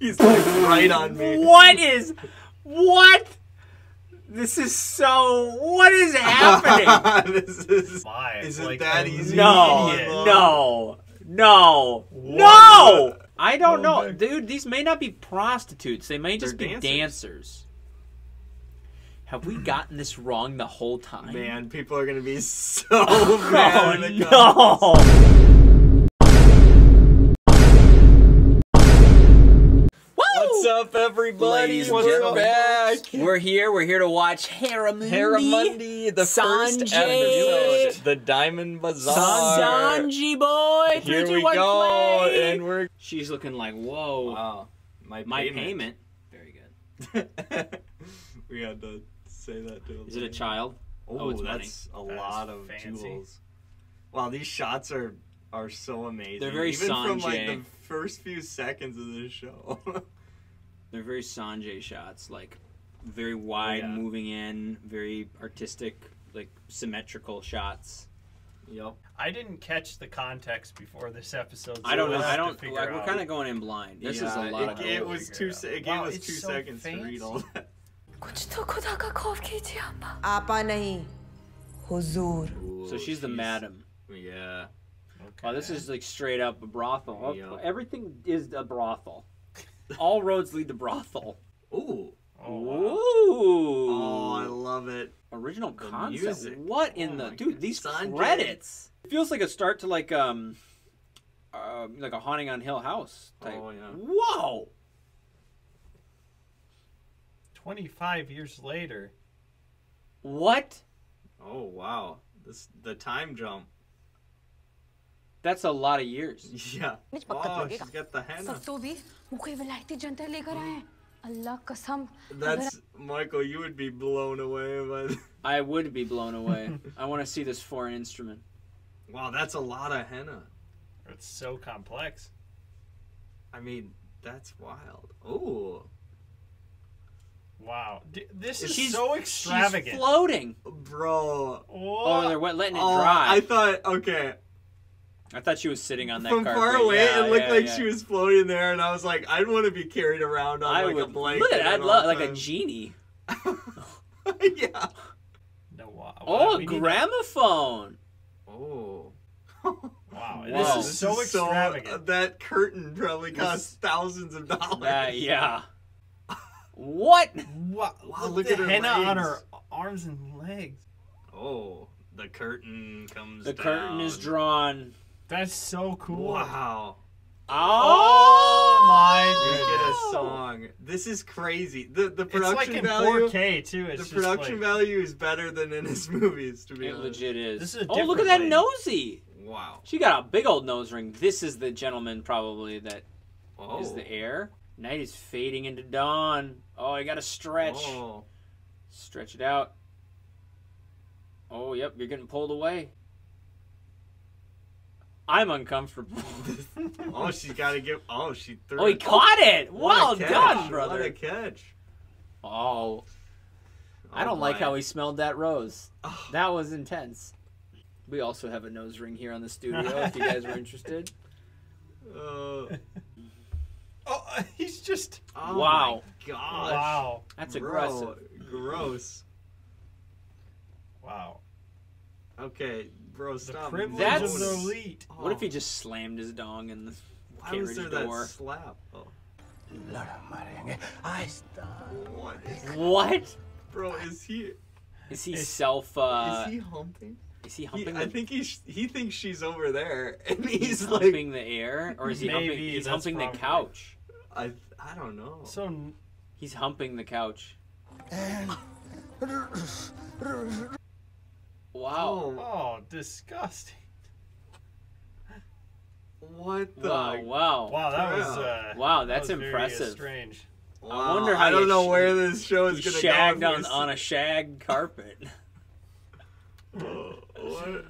He's like right on me. What is what? This is so. What is happening? this is. Why? It's Is it like that easy? no, idiot. no, no, What? no. I don't Go know, back. dude. These may not be prostitutes. They may just They're be dancers. dancers. Have we gotten this wrong the whole time? Man, people are gonna be so Oh mad. when it comes- no! Up, everybody? Ladies and What's back? We're here. We're here to watch Heeramandi. Heeramandi, the first Sanjay. episode, the Diamond Bazaar. Sanji boy. Here Three, we one, go, play. and we're She's looking like whoa. wow. My My payment. payment. Very good. we had to say that to him. Is it a child? Oh, Oh, it's money. that's a That is lot of fancy. jewels. Wow, these shots are are so amazing. They're very even from like the first few seconds of this show. They're very Sanjay shots, like very wide, yeah. moving in, very artistic, like symmetrical shots. yep. I didn't catch the context before this episode. so I don't know. we'll have I to don't. figure Like, we're out. kind of going in blind. This is Yeah, a lot it, of. it gold. was Figure two. it se- out. It gave Wow, us it's two so seconds to read fancy. all that. कुछ तो खुदा का खौफ कीजिए अम्मा आपा नहीं हुजूर So she's the Jeez. madam. Yeah. Wow, this is like straight up a brothel. Oh, Yep. Everything is a brothel. All roads lead to brothel. Ooh. Oh, wow. Ooh. Oh, I love it. Original The concept. music. What in Oh the dude? God. These Sanjay. credits. It feels like a start to like um, uh, like a haunting on Hill House type. Oh, yeah. Whoa. 25 years later. What? Oh wow. This the time jump. That's a lot of years. Yeah. मुझ वक्त Oh, लगेगा। she's got the henna. सब तो भी मुझे विलायती जनता लेकर आए हैं अल्लाह कसम That's Michael. You would be blown away by. th- I would be blown away. I want to see this foreign instrument. Wow, that's a lot of henna. It's so complex. I mean, that's wild. Ooh, Wow. D- this is She's so She's extravagant. floating. bro. Oh, they're wet, letting it Oh, dry. I thought okay. I thought she was sitting on that From carpet. far away, Yeah, it looked yeah, like yeah. she was floating there, and I was like, I'd want to be carried around on I like would a blanket. look at. I'd love like a genie. yeah. No, wow. Oh, we a need- gramophone. Oh. Wow. Whoa. This is so extravagant. that curtain probably cost thousands of dollars. Uh, yeah. What? Wow, Wow, look, look at at her henna on her arms and legs. Oh, the curtain comes. The curtain is drawn. That's so cool. Wow. Oh, oh my We get a goodness. song. This is crazy. The the production It's like production in value. 4K too. It's the just production like, value is better than in his movies, to be It honest. legit is. This is a oh, look at that different nosy. Wow. She got a big old nose ring. This is the gentleman probably that is Oh. the heir. Night is fading into dawn. Oh, I gotta stretch. Oh. Stretch it out. Oh, yep, you're getting pulled away. I'm uncomfortable. Oh, she's got to give. Oh, she threw. oh, he it. caught it. What Well catch. done, What a brother. catch. Oh, I Oh, don't like how he smelled that rose. Oh. That was intense. We also have a nose ring here on the studio if you guys were interested. Uh, Oh, he's just. oh Wow. My gosh. Wow. That's Bro, aggressive. Gross. Wow. Okay, bro, The stop. privilege That's- of the elite. What if he just slammed his dong in the Why was carriage there door? that slap? Oh. What? Is, What? bro, is he? Is he Is- self? Uh, is he humping? is he He, humping? I think he he thinks she's over there, and he's, he's like, humping the air, or is he Maybe, humping? He's that's humping the couch. I I don't know. So He's humping the couch. Wow. Oh, oh, disgusting. what the? Wow. Wow. Wow, that was. Uh, Wow, that that's was very, uh, impressive. strange. Wow, wonder how I don't know sh- where this show is gonna go. shagged on, on a shag carpet. what?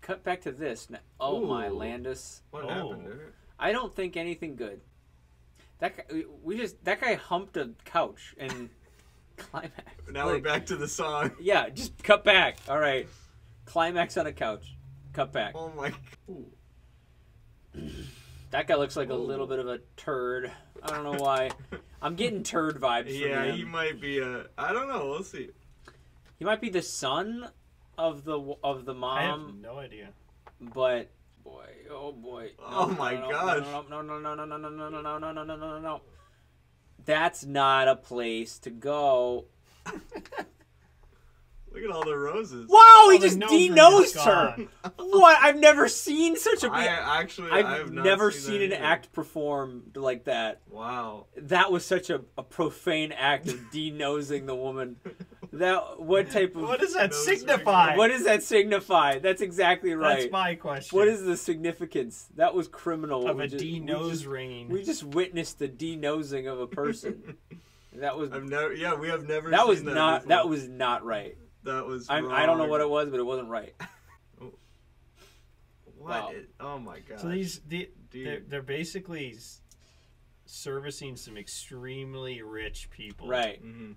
Cut back to this. Now- Oh my Landis. What Oh. happened to her? I don't think anything good. That guy, we just that guy humped a couch and climax. Now we're back to the song. Yeah, just cut back. All right, climax on a couch. Cut back. Oh my. That guy looks like a little bit of a turd. I don't know why. I'm getting turd vibes from Yeah, him. he might be a. I don't know. We'll see. He might be the son of the of the I have mom, no idea. but boy, oh boy. Oh my no, gosh. No, no, no, no, no, no, no, no, no, no, no, no, no, no, no. That's not a place to go. Look at all the roses. Wow, he Oh, the just nose ring is denosed her. What? I've never seen such a. I actually. I've I have not never seen, seen that an either. act performed like that. Wow. That was such a, a profane act of denosing the woman. That what type of What does that signify? what does that signify? That's exactly right. That's my question. What is the significance? That was criminal. of We a just- d-nose just- ringing? We just witnessed the denosing of a person. that was I've never. Yeah, we have never. that was that not before. that was not right. That was. I I don't know what it was, but it wasn't right. What? Wow. It- oh my god. so these the, they're, they're basically servicing some extremely rich people. Right. hmm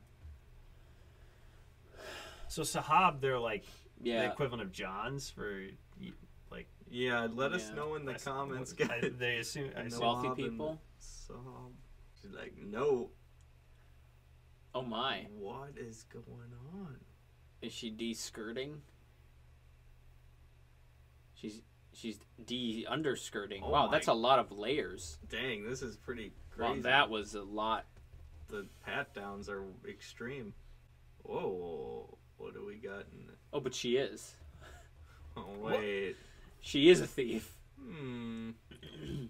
So Sahab, they're like the equivalent of Johns for like Yeah. Let us Yeah. know in the I s- comments, what- I- guys. they assume. I No. assume Wealthy Bob people. So, she's like, no. Oh my. What is going on? Is she de-skirting? She's she's de-underskirting. Oh wow, my- that's a lot of layers. Dang, this is pretty crazy. Wow, that was a lot. the pat downs are extreme. Whoa, what do we got? Oh, but she is. oh wait. She is a thief. Hmm.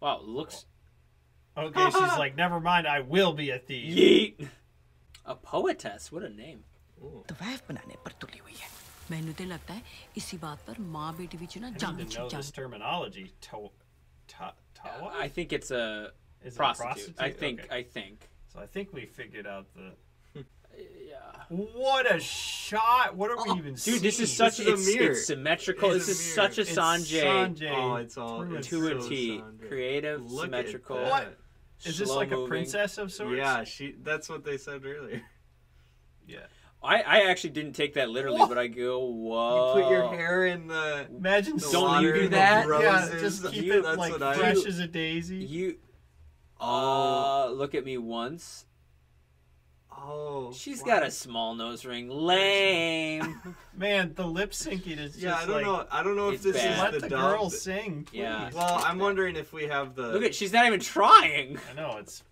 wow, looks. Okay, she's like, never mind. I will be a thief. Yeet. A poetess. What a name. Dwarf बनाने पर तुली हुई है. मैंने तो लगता है this terminology. Uh, I think it's a, prostitute. I think. I think. So I think we figured out the. Yeah. What a shot! What are we even Dude, this is seeing? such is a it's, mirror. it's symmetrical. It's this a is mirror. such a It's Sanjay Sanjay Oh, it's all through it's a so T. Sandra. Creative, Look at symmetrical. that. What? Is this like a princess of sorts? Yeah, she. That's what they said earlier. Yeah. I, I actually didn't take that literally, but I go, whoa. You put your hair in the. Imagine the Don't water you do and the that? Yeah, just keep You- it like what I fresh as a daisy. You Oh. uh, look at me once. Oh. She's what? got a small nose ring. Lame. Man, the lip syncing is just Yeah, I don't like, know. I don't know if this bad. is Let the, the, dub. girl sing, please. Yeah. Well, I'm wondering if we have the. look at she's not even trying. I know it's.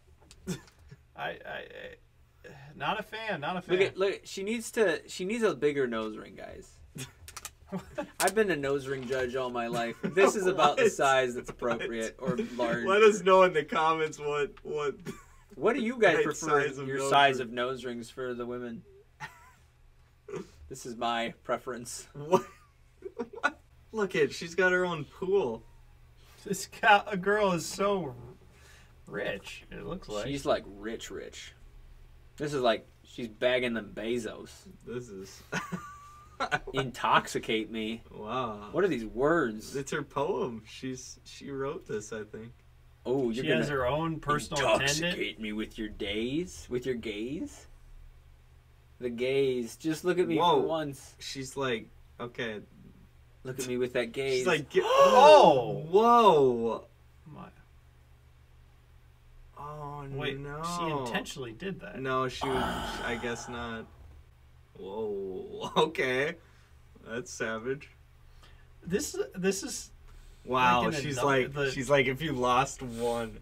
I, I, I, not a fan. Not a fan. Look at look. She needs to. She needs a bigger nose ring, guys. I've been a nose ring judge all my life. This is about the size that's appropriate or large. Let us know in the comments what what. What do you guys Right prefer size your nose size ring. of nose rings for the women? this is my preference. What? what? Look at she's got her own pool. this cow, a girl is so rich. It looks like. She's like rich, rich. This is like she's bagging them Bezos. This is. Intoxicate me. wow. What are these words? It's her poem. She's she wrote this, I think. Oh, you're she gonna has her own personal attendant. intoxicate me with your days, with your gaze. The gaze. Just look at me Whoa. for once. She's like, okay. Look at me with that gaze. She's like, get, Oh! whoa. My- Oh Wait, no. she intentionally did that. No, she was. I guess not. Whoa. Okay. That's savage. This this is Wow, like she's like the, she's like if you lost one.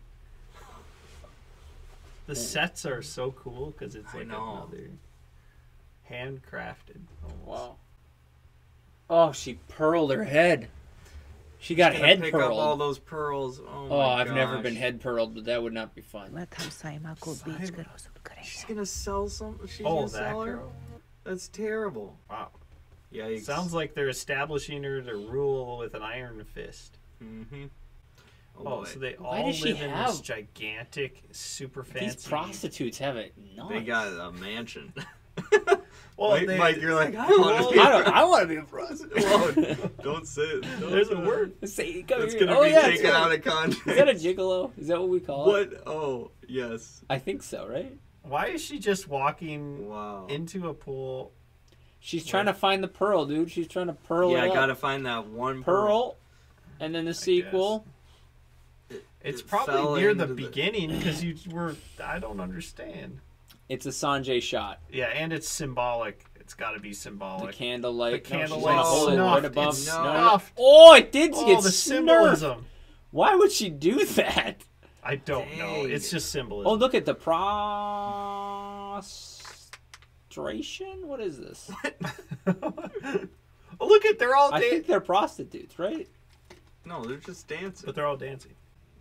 The sets are so cool because it's like another handcrafted. Oh, Almost. Wow. Oh, she pearled her head. She got head pick pearled. Up all those pearls. Oh, oh I've gosh. never been head pearled, but that would not be fun. She's gonna sell some. She's oh, gonna that sell her. Girl. That's terrible. Wow. Yikes. Sounds like they're establishing her to rule with an iron fist. Mm-hmm. Oh, Oh, so they Why all does she live in this gigantic, super fancy. These prostitutes have it nice. They got a mansion. Well, Mike, they- Mike, you're like, I want to be I a don't. I want to be a prostitute. Whoa, don't say it. Don't There's a say it. word. Say, come That's gonna oh, be yeah, taken it's- out of context. Is that a gigolo? Is that what we call it? What? Oh, yes. I think so, right? Why is she just walking Wow. into a pool? She's trying to find the pearl, dude. She's trying to pearl yeah, it I up. gotta find that one pearl. And then the sequel. It's It probably near the the- beginning because you were. I don't understand. It's a Sanjay shot. Yeah, and it's symbolic. It's got to be symbolic. The symbolic. candlelight. The No, she's candlelight gonna hold it snuffed. right above. It's No, no, no. snuffed. Oh, it did oh, get the snurfed. symbolism. Why would she do that? I don't know. It's just symbolism. Oh, look at the prostration. What is this? oh, look at they're all I dancing. think they're prostitutes, right? No, they're just dancing. But they're all dancing.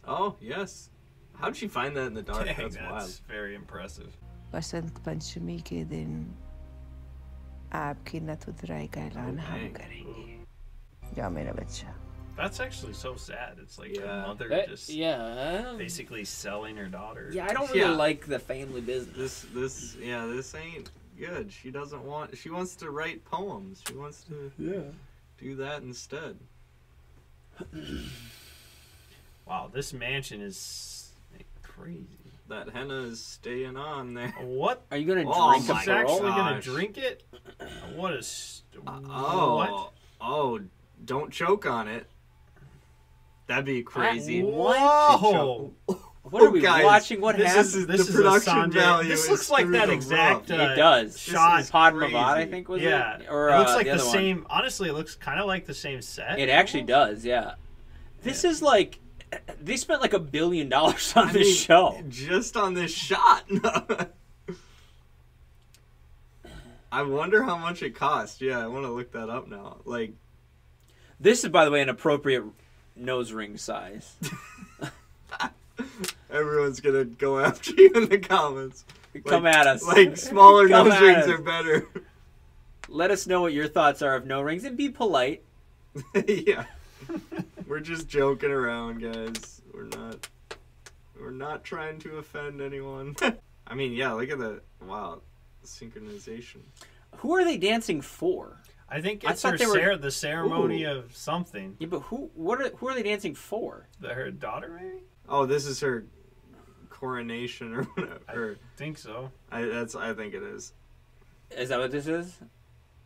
Oh yes. How'd she find that in the dark? Dang, That's that's wild. very impressive. Basant Panchami के दिन आपकी नथुदराई का ऐलान हम Okay. करेंगे जाओ मेरा बच्चा That's actually so sad. It's like Yeah. a mother That- just yeah. basically selling her daughter. Yeah, I don't really Yeah. like the family business. This this yeah, this ain't good. She doesn't want she wants to write poems. She wants to Yeah. do that instead. Wow, this mansion is crazy. That henna is staying on there. What? Are you gonna Oh drink a my She's actually pearl? gonna drink it? What is? a. St- uh, Oh, What? oh, don't choke on it. That'd be crazy. Whoa! What are we guys, watching? What this happened? is- This the is production a value This looks like that exact. Uh, it does. shot. is Padmavat, I think was yeah, it? Or it looks uh, like the, the, other one. same. Honestly, it looks kind of like the same set. It actually does. Yeah. This is like they spent like a billion dollars on I this mean, show. Just on this shot. I wonder how much it cost. Yeah, I want to look that up now. Like, This is, by the way, an appropriate nose ring size. everyone's gonna go after you in the comments. Come Like- at us. Like smaller Come nose rings us. are better. Let us know what your thoughts are of no rings and be polite. yeah. We're just joking around, guys. We're not we're not trying to offend anyone. I mean, yeah, look at the wow, synchronization. Who are they dancing for? I think I it's thought her they were- the ceremony Ooh. of something. Yeah, but who? What are? Who are they dancing for? The, her daughter, maybe. Oh, this is her coronation or whatever. I think so. I, that's I think it is. Is that what this is?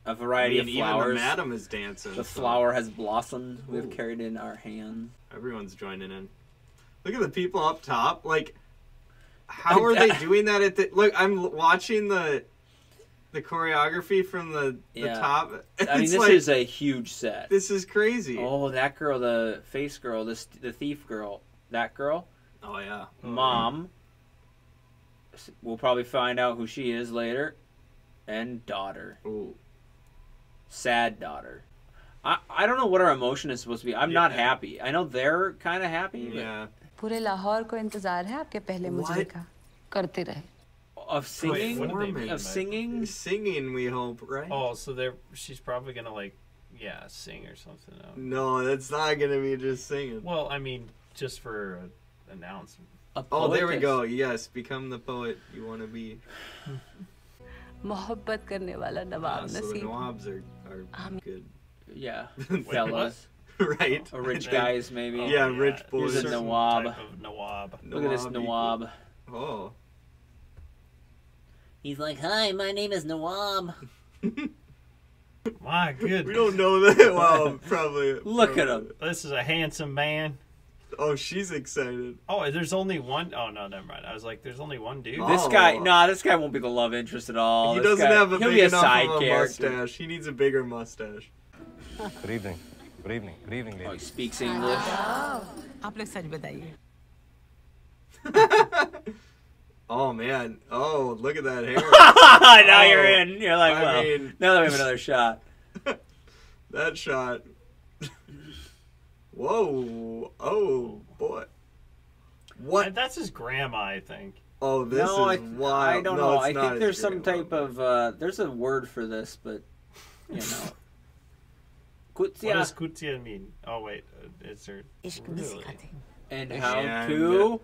A variety mean, of even the madam is dancing. the so flower has blossomed. We've carried in our hands. Everyone's joining in. Look at the people up top. Like, how are they doing that at the? Look, I'm watching the the choreography from the, the Yeah. top. I mean, this like, is a huge set. this is crazy. Oh, that girl, the face girl, this the thief girl, that girl, Oh yeah. mom. We'll probably find out who she is later, and daughter, Ooh. sad daughter. I I don't know what our emotion is supposed to be. I'm not Yeah. happy. I know they're kind of happy. But Yeah. पूरे लाहौर को इंतजार है आपके पहले मुजरे What? का करते रहे Of singing, what do they mean of by- singing. Singing, we hope, right? Oh, so they're she's probably gonna like, yeah, sing or something. Else. No, that's not gonna be just singing. Well, I mean, just for an announcement. A Oh, there we poetess. go. Yes, become the poet you want to be. मोहब्बत करने वाला Ah, Nawab so the नसीब Nawabs are, are Um, good, Yeah, Wait, fellas, right? or rich They- guys maybe. Yeah, rich there's boys. a Here's a certain Nawab. type of Nawab. Look at this Nawab Nawab. equal- Oh. He's like, "Hi, my name is Nawab." My goodness. We don't know that. Well, probably. Look at probably. him. This is a handsome man. Oh, she's excited. Oh, there's only one oh no, never mind. I was like, there's only one dude. Oh. This guy, nah, this guy won't be the love interest at all. he This doesn't guy- have a he'll big be a enough side of a character. mustache. He needs a bigger mustache. Good evening. Good evening. Good evening, Oh, he ladies. speaks English. आप लोग सच बताइए Oh man. Oh, look at that hair. now Oh, you're in. You're like, I well, mean- now that we have another shot. that shot. Whoa! Oh boy! What? That's his grandma, I think. Oh, this no, is I, wild. I don't no, know. I think there's some type of uh, there's a word for this, but you know. What does "kutia" mean? Oh wait, uh, it's her. really? And how uh, to?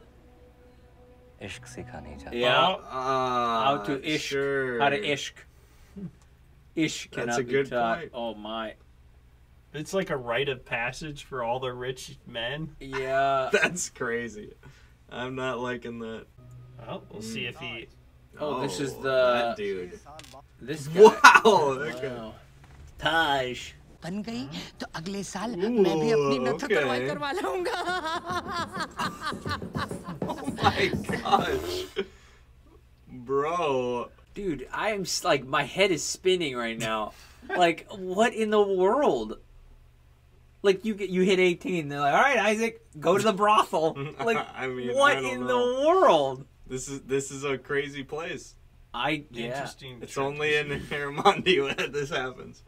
Ishksikani. Yeah. Uh, how to ishk? Sure. How to ish? Ish cannot That's a good be taught. Point. Oh my! it's like a rite of passage for all the rich men. yeah. That's crazy. I'm not liking that. Well, we'll see if he. Oh, this is Oh, the- that dude. This guy. Wow. that guy. Wow. Taj. बन गई तो अगले साल मैं भी अपनी नथ okay. करवाई करवा लूंगा Oh my gosh. Bro. Dude, I am s- like my head is spinning right now. like, what in the world? like you get you hit 18 they're like all right isaac go to the brothel like I mean, what I in know. the world this is this is a crazy place i yeah. interesting it's only in Heeramandi where this happens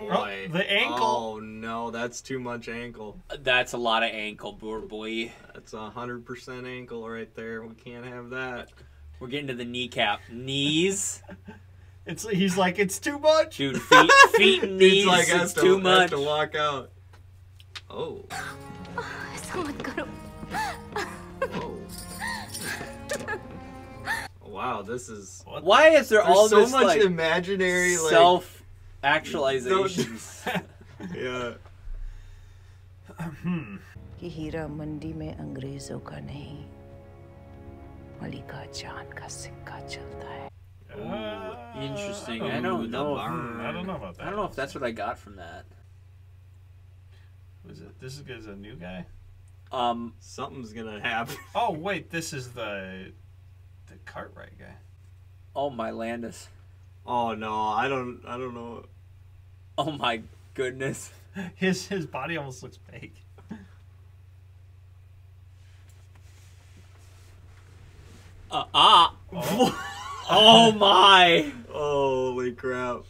Oh boy. Oh, the ankle. Oh no, that's too much ankle. That's a lot of ankle, boy. That's a hundred percent ankle right there. We can't have that. We're getting to the kneecap. Knees. It's he's like it's too much. dude. Feet, feet and knees. He's like it's has to, too has much. to walk out. Oh. ऐसा मत करो Oh. wow, this is Why is there there's all so this much like imaginary like self actualizations? yeah. कि हीरा मंडी में अंग्रेजों का नहीं मलिका जान का सिक्का चलता है uh, Interesting. Ooh, I don't the know. barn. I don't know about that. I don't know if that's what I got from that. Was it this is is a new guy? Um, Something's gonna happen. Oh wait, this is the the Cartwright guy. oh my Landis. Oh no, I don't I don't know. Oh my goodness. His his body almost looks fake. Uh, ah. oh oh my! Holy crap.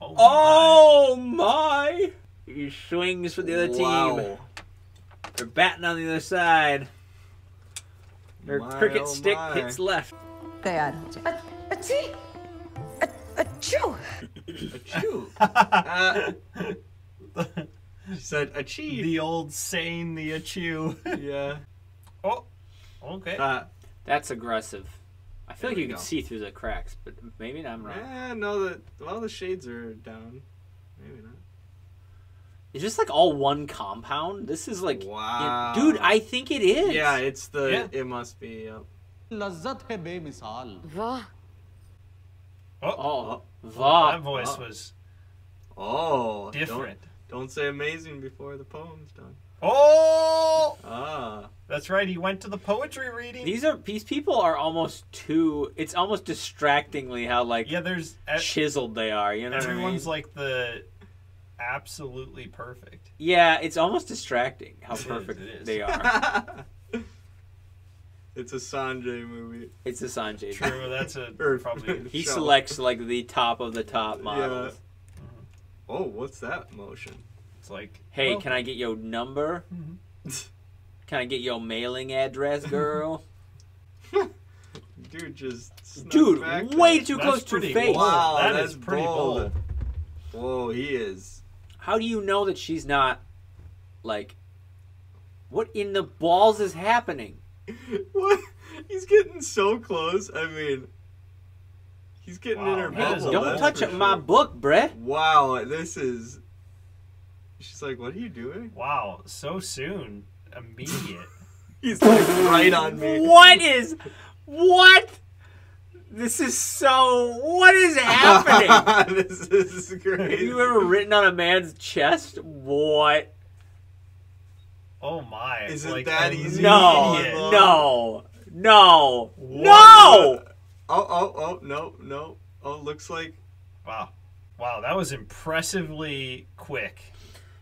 Oh, oh my. my. He swings for the other wow. team. They're batting on the other side. Their my, cricket oh stick my. hits left. Dad. A, a tea? A, a chew. a chew. uh, she said, achieve. The old saying, the achiew. yeah. Oh. Okay. Uh, that's aggressive. I feel like you can go. see through the cracks, but maybe I'm wrong. No, the well the shades are down. Maybe not. It's just like all one compound. This is like wow, it, dude. I think it is. Yeah, it's the. Yeah. It must be. Yep. Hai bemisal. Vah. Oh, oh, oh. vah. Oh, that voice was. Oh, different. Don't, don't say amazing before the poem's done. Oh, Ah. that's right. He went to the poetry reading. These are these people are almost too. It's almost distractingly how like yeah, there's chiseled they are. You know what I mean? everyone's like the absolutely perfect. Yeah, it's almost distracting how It is, perfect it is. they are. it's a Sanjay movie. It's a Sanjay. True, that's a Or- probably. He Show. selects like the top of the top Yeah. models. Oh, what's that motion? It's like Hey, well, can I get your number? Mm-hmm. Can I get your mailing address, girl? Dude, just. Dude, back way there. too That's close to face. Wow, That that's is pretty bold. bold. Whoa, he is. How do you know that she's not like? What in the balls is happening? What? He's getting so close. I mean, he's getting in her that is bubble. Don't touch for my book, Brett. Wow, this is. She's like, "What are you doing?" wow, so soon, immediate. He's like right on me. What is what? This is so. What is happening? this is Have crazy. you ever written on a man's chest? What? Oh my! Is it like, that easy? No, no, no, What? no. Oh, oh, oh, no, no. Oh, looks like. Wow, wow, that was impressively quick.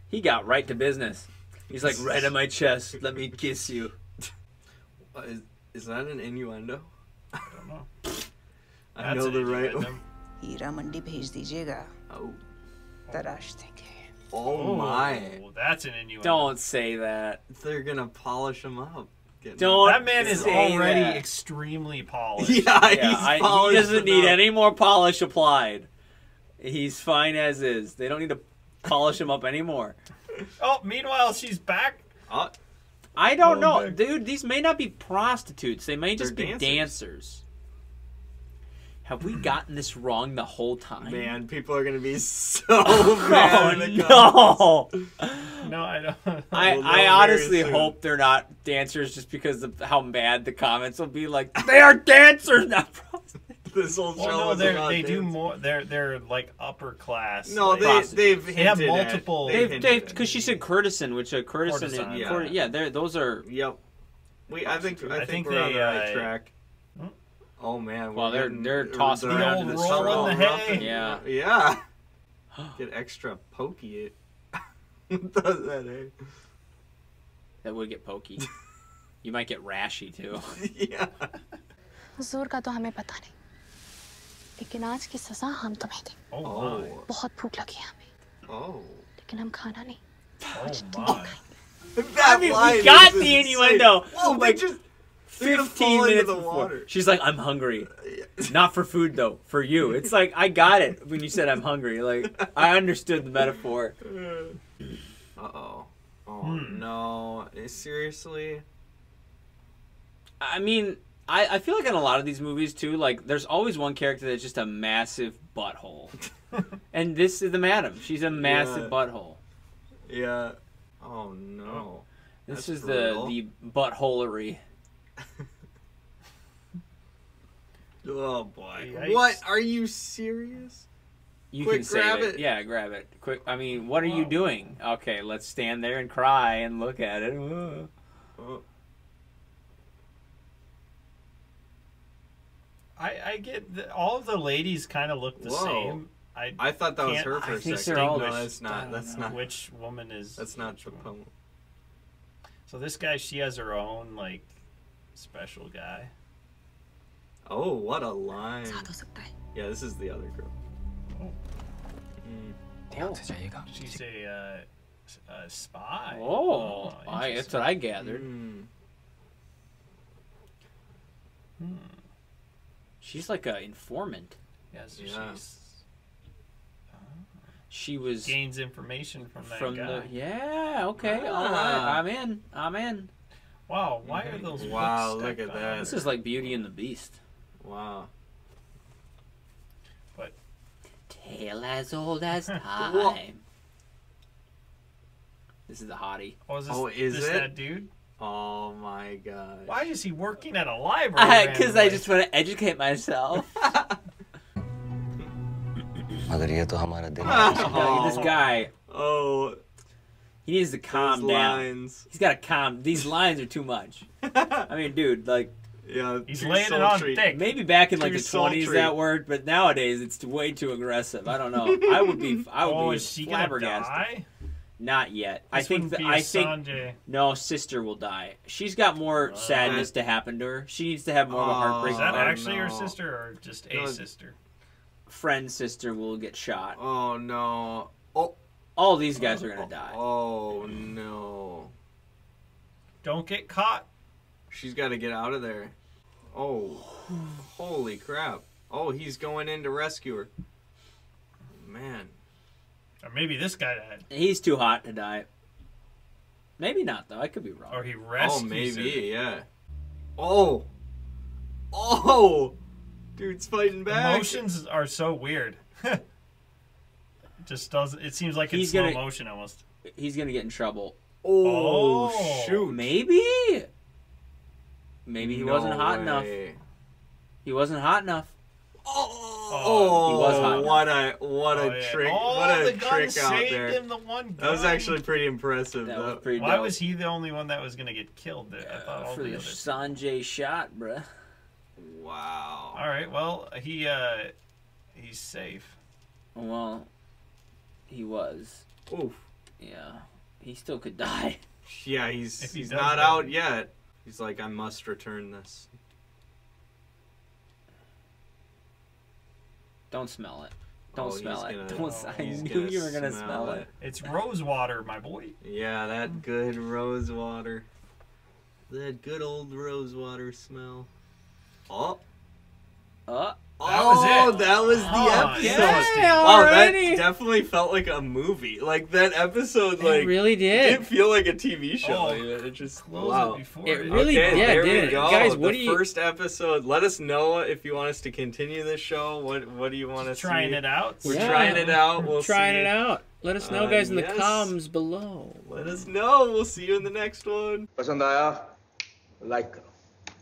He got right to business. He's like, right on my chest. Let me kiss you. Uh, is, is that an innuendo? I don't know. I That's know an the right innuendo. one. Heera Mandi भेज दीजिएगा Oh, तराश देंगे oh my. that's an innuendo. Don't say that. They're gonna polish him up. Getting- Don't. That man is say already that. extremely polished. Yeah, Yeah, he's I, he polished doesn't need enough. any more polish applied. He's fine as is. They don't need to polish him up anymore. Oh, meanwhile, she's back. Oh, I don't Oh, know, man. dude. These may not be prostitutes. They may just They're be dancers. dancers. Have we gotten this wrong the whole time? man, people are gonna be so Oh mad. in no! No, I don't. I, We'll I honestly hope they're not dancers just because of how mad the comments will be like they are dancers not prostitutes. This whole show Well, no, was they're, about they do dance. more. They're they're like upper class. No, like, they prostitutes. they've They have hinted at- multiple- they've They've hinted they at because she said courtesan, which a courtesan, Courtesan, yeah, yeah. yeah, they're those are Yep. We I think I, I think, think we're on they, the right uh, track. Hmm? Oh man, Well, we're they're- getting- they're tossing they're- around The in old the roll in the rough hay. and- Yeah. Yeah. Get extra pokey it. Does that, eh? that would get pokey. you might get rashy too. yeah. जोर का तो हमें पता नहीं लेकिन आज की सजा हम तुम्हें दें Oh, my. Oh. बहुत भूख लगी है हमें Oh. लेकिन हम खाना नहीं Oh my. That I mean, line we is got the insane. innuendo. Whoa, like they just they're gonna 15 fall into minutes the before. water. She's like, I'm hungry. Not for food though, for you. It's like I got it when you said I'm hungry. Like I understood the metaphor. Uh oh. Oh Hmm. no! Eh, Seriously? I mean, I, I feel like in a lot of these movies too, like there's always one character that's just a massive butthole. and this is the madam. She's a massive Yeah. butthole. Yeah. Oh no. This That's is brutal. the the buttholery. Oh boy. Yikes. What? Are you serious? You Quick, can save grab it. it. Yeah, grab it. Quick. I mean, what are you doing? Okay, let's stand there and cry and look at it. Ugh. Oh, I, I get the, all of the ladies kind of look the Whoa. same. I, I thought that was her for I a think second. they're all no, that's not. That's know not. which woman is That's not which So this guy, she has her own like special guy. Oh, what a line! Yeah, this is the other girl. Oh. Mm. Oh, She's a, uh, spy. Oh, oh I, that's what I gathered. Mm. Hmm. She's like a informant. Yeah, so Yeah. she's She was gains information from that from guy. the yeah. Okay, Ah. right. I'm in. I'm in. Wow, why are those? Wow, look at on that. This is like Beauty and the Beast. Wow. But Tale as old as time. this is the hottie. Oh, is this, Oh, is this it? that dude? Oh my god. Why is he working at a library? Because I randomly? just want to educate myself. मगर ये तो हमारा दिन Like, this guy, Oh, he needs to calm those down. lines. He's got to calm. These lines are too much. I mean, dude, like Yeah, He's too laying it on sultry. thick. maybe back in like Too the twenties sultry. that worked, but nowadays it's way too aggressive. I don't know. I would be. I would oh, be is she gonna flabbergasted. die? Not yet. I think. wouldn't That, be a I think. Sanjay. No, sister will die. She's got more sadness to happen to her. She needs to have more of a Oh, heartbreak. Is that Oh, actually her sister or just a No. sister? Friend sister will get shot. Oh no. Oh. All these guys are gonna oh, die. Oh no. Don't get caught. She's got to get out of there. Oh. Holy crap. Oh, he's going in to rescue her. Man. Or maybe this guy died. He's too hot to die. Maybe not though. I could be wrong. Or he Oh, rescues maybe, her. yeah. Oh. Oh. Dude's fighting back. Emotions are so weird. Just does it seems like He's it's slow gonna- motion almost. He's gonna get in trouble. Oh, Oh. shoot. Maybe. Maybe he No wasn't hot enough. He wasn't hot enough. Oh, He was hot. what a what a Oh, yeah. trick! Oh, what the a gun trick out there. him the one That was actually pretty impressive. That though. was pretty Why dope. was he the only one that was gonna get killed? I thought all for the the others. Sanjay shot, bruh. wow. All right, well he uh he's safe. Well, he was. Oof. Yeah, he still could die. Yeah, he's he he's not that- out yet. He's like, I must return this. Don't smell it. Don't Oh, smell it. gonna- Don't. I knew you were gonna smell, it. It's rose water, my boy. Yeah, that good rose water. That good old rose water smell. Oh. Uh, that was oh, that was the oh, episode. Yeah, wow, that definitely felt like a movie. Like that episode, like it really did. It feel like a TV oh, show. Oh, it just wow. It, it really okay, yeah, there did. We go. Guys, what the do you first episode? Let us know if you want us to continue this show. What What do you want us trying see? it out? We're yeah. trying it out. We're we'll trying see. it out. Let us know, uh, guys, uh, in the yes. comments below. Let us know. We'll see you in the next one. Like.